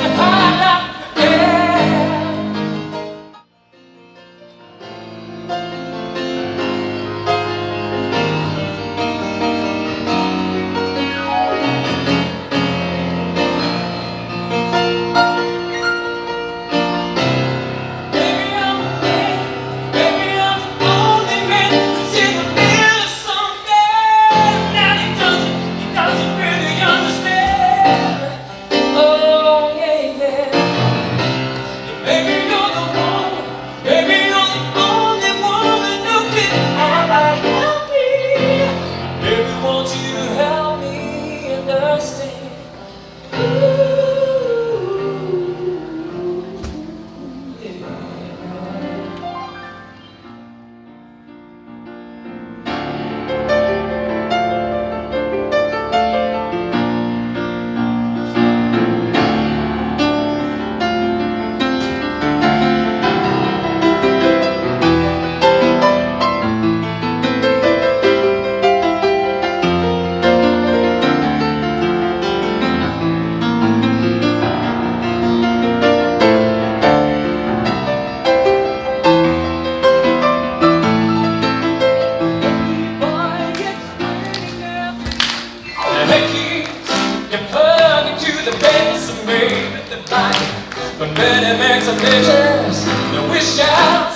Para But many makes a pictures They wish out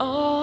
all.